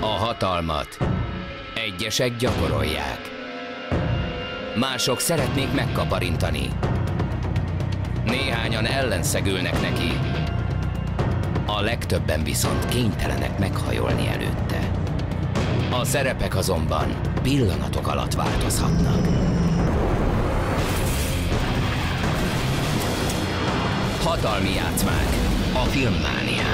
A hatalmat egyesek gyakorolják. Mások szeretnék megkaparintani. Néhányan ellenszegülnek neki. A legtöbben viszont kénytelenek meghajolni előtte. A szerepek azonban pillanatok alatt változhatnak. Hatalmi játszmák a Filmmánián.